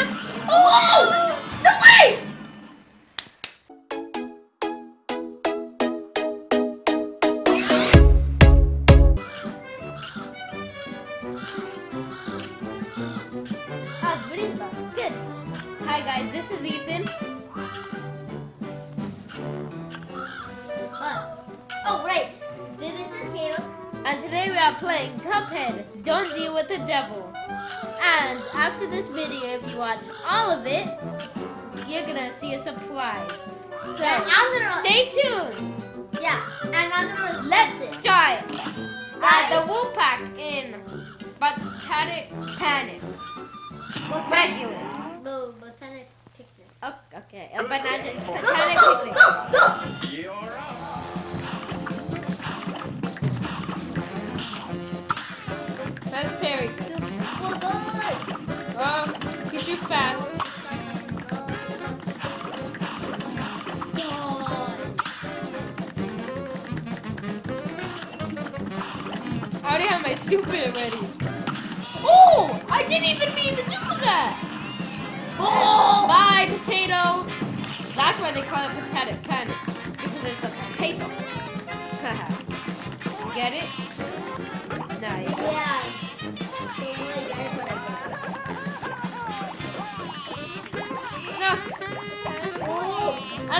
him. Oh! No way! Good. Hi guys, this is Ethan. Oh, right. This is Caleb. And today we are playing Cuphead, Don't Deal with the Devil. And after this video, if you watch all of it, you're gonna see a surprise. So And I'm gonna- stay tuned. Yeah, and I'm gonna Let's it. start. Uh, Guys. the Root Pack in Botanic Panic. Botanic- Regular. The botanic picnic. Oh, okay, a banana. Go, go, Botanic go, go, go! Fast. I already have my super ready. Oh, I didn't even mean to do that. Oh, bye, potato. That's why they call it potato panic because it's a potato. Get it? Don't. Yeah.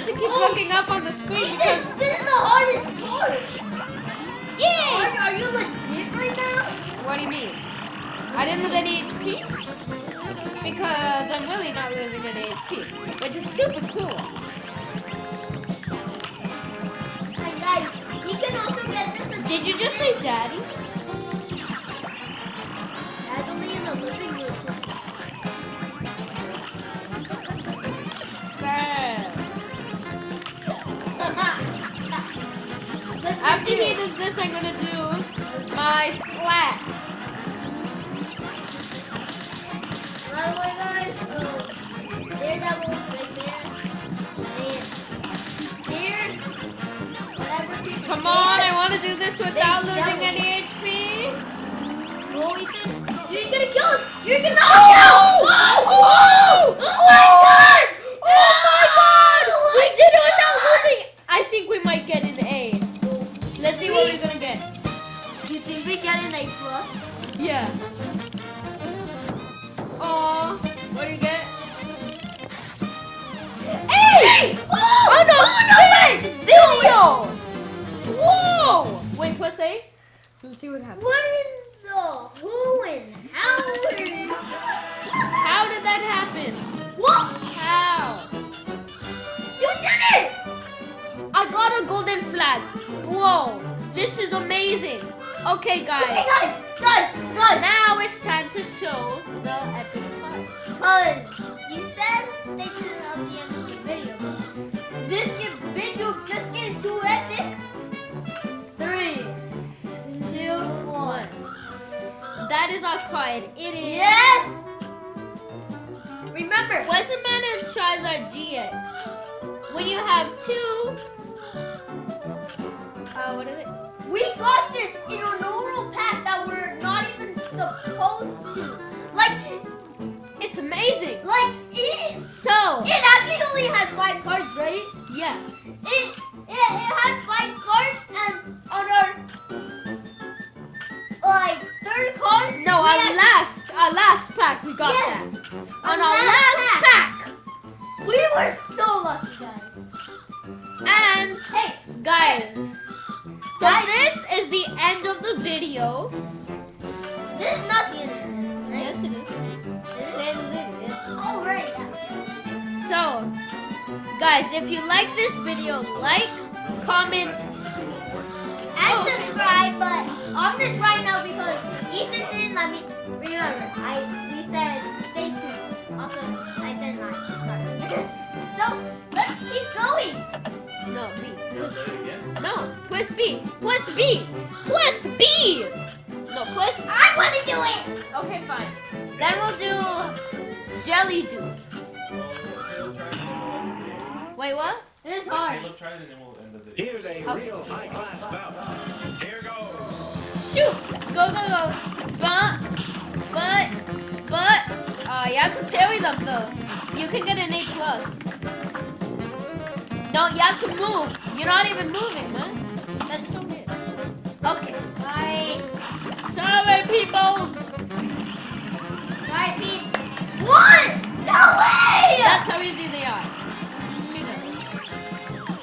Have to keep looking up on the screen this, because this is the hardest part. yeah. Are, are you legit right now? What do you mean? I didn't lose any HP because I'm really not losing any HP, which is super cool. And guys, you can also get this Did you just say daddy? After he does this, I'm gonna do my splats. By the way, guys, oh, so Daredevil is right there. And here, whatever people Come on, I want to do this without losing devil. any HP. Oh, Ethan, you're gonna kill us. You're gonna. Oh! Oh! Oh! Oh my oh! God! What we're gonna get. You think we get an A plus? Yeah. Aw, what do you get? Hey! Oh, no! Oh, no This video! Whoa! Wait, press A. Let's see what happens. What in the who and Howard? How did that happen? What? How? You did it! I got a golden flag. Whoa, this is amazing. Okay, guys. Okay, guys. guys, guys. Now it's time to show the epic fight. Cause you said stay tuned at the end of the video. This video just getting too epic. Three, two, one. That is our card. It is Yes. Remember, Westerman and Charizard GX. When you have two, uh, what is it? we got this in a normal pack that we're not even supposed to. Like, It's amazing. like it. So, It actually only had five cards, right? yeah. It, it, it had five cards and on our like third card. No, our actually- last, our last pack, we got Yes. that. Our On our last last pack. pack. We were so lucky, guys. And, Hey, guys, so Guys. this is the end of the video. this is not the end, right? Yes, it is. This Say it a. Oh, right. Yeah. So, guys, if you like this video, like, comment. And Oh. subscribe, but I'm gonna try now because Ethan didn't let me. Remember, I we said stay Push, Say it again. no, press B. Press B. Press B. No, press. I want to do it. Okay, fine. Then we'll do Jelly Dude. Caleb, try it, and then Wait, what? This is we'll- hard. Caleb, try it, and then we'll end the video. Here's a Okay. real high-class bout. Here goes. Shoot! Go, go, go. But, but, but. Uh, you have to parry them though. You can get an A plus. No, you have to move. You're not even moving, man. That's so weird. Okay. Sorry. Sorry, peoples. Sorry, peeps. What? No way! That's how easy they are. Shoot him.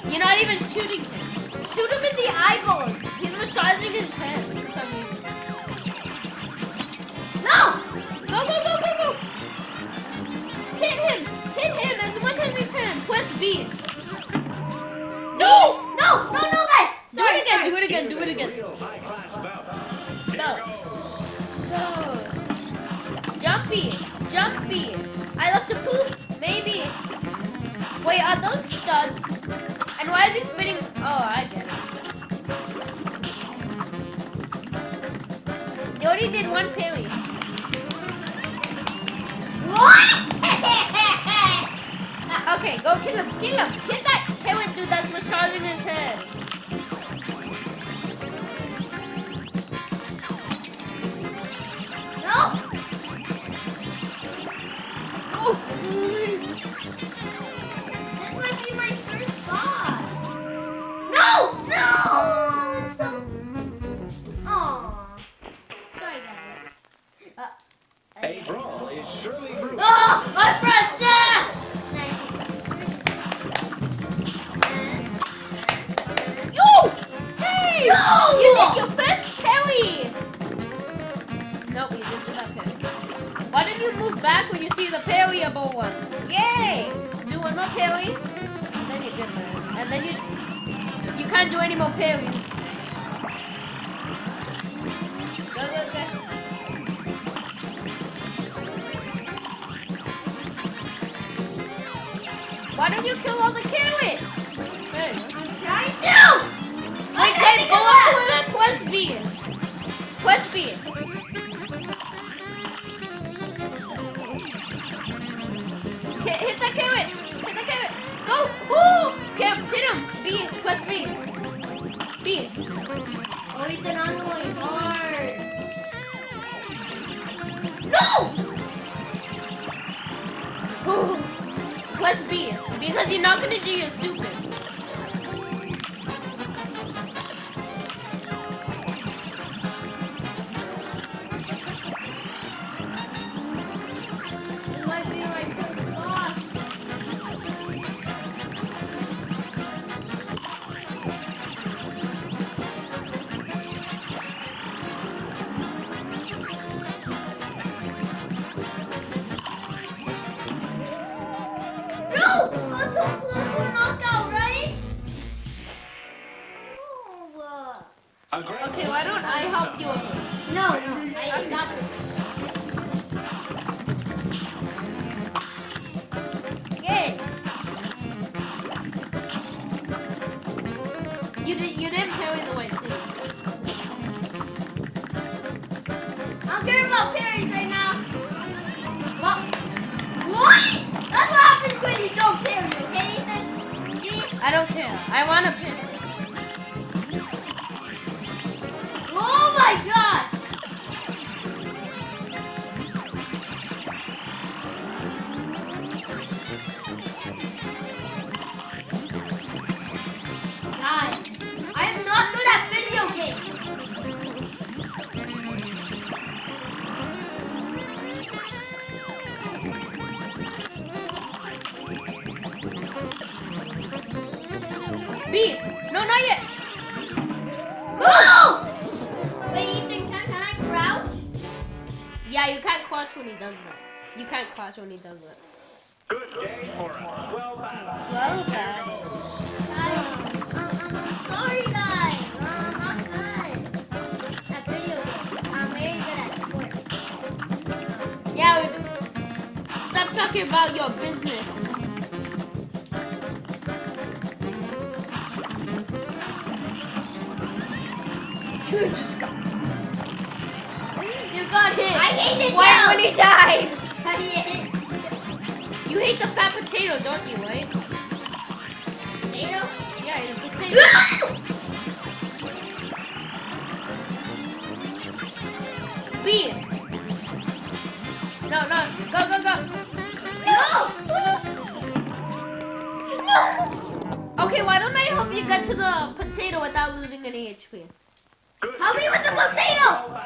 You're not even shooting him. Shoot him in the eyeballs. He's massaging his head for some reason. No! Go, go, go, go, go! Hit him! Hit him as much as you can. Press B. again, do it again, No. Goes. Jumpy. Jumpy. I left a poop. Maybe. Wait, are those studs? And why is he spinning? Oh, I get it. They already did one parry. What? Okay, go kill him. Kill him. Kill that parrot dude that's massaging his head. No! Your first parry! Nope, you didn't do that parry. Why didn't you move back when you see the parryable one? Yay! Do one more parry, and then you're good, man. And then you you can't do any more parries. Go, go, go. Why don't you kill all the carrots? I'm trying to! Of up to him and press B. Press B. Okay, hit that carrot. Hit that carrot. Go. Woo! Okay, hit him. B. Press B. B. Oh, Ethan, I'm going hard. No! Press B. Because you're not gonna do your super. I want to parry. B. No, not yet. Oh! Wait, Ethan, can, can I crouch? Yeah, you can't crouch when he does that. You can't crouch when he does that. good day for a well balanced. Well, Here bad. goes. Guys, I'm, I'm sorry, guys. Um, I'm not good at video games. I'm very good at sports. Yeah. We, stop talking about your business. You just got. You got hit. I hate it Why now. when he died? I hate it. You hate the fat potato, don't you, right? Potato? Yeah, the potato. B. No, no. Go, go, go. No! Okay, why don't I help you get to the potato without losing any HP? Help me with the potato!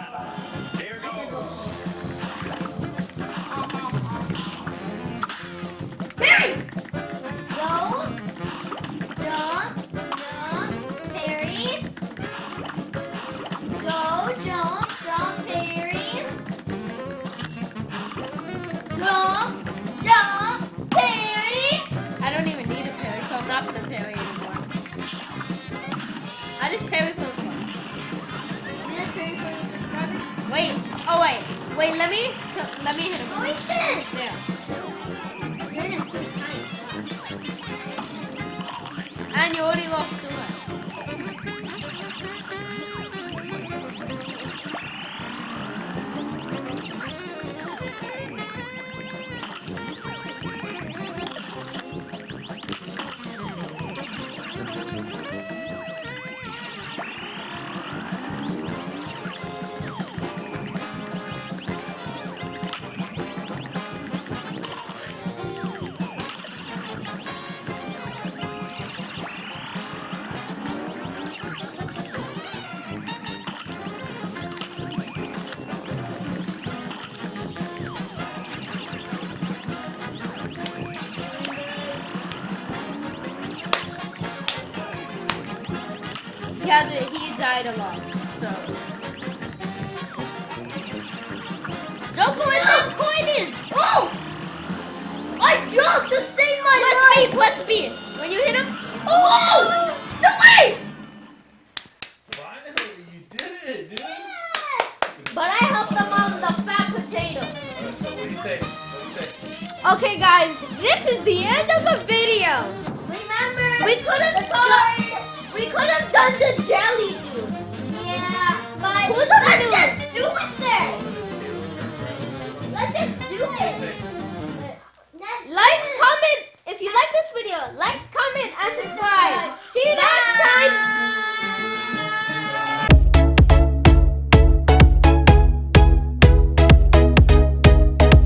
Wait. Let me. Let me hit him. Oh, Ethan! There. You're in two times. And you already lost died a lot. So. Don't go in the coin is. Oh! I jumped to save my Press life! B. Press B. When you hit him. Oh! oh! No way! Finally, you did it, dude. But I helped him on the fat potato. Alright, so what do you say? What do you say? Okay, guys. This is the end of the video. Remember We could have. card! We could have done the this video, like, comment, and subscribe. See you next time.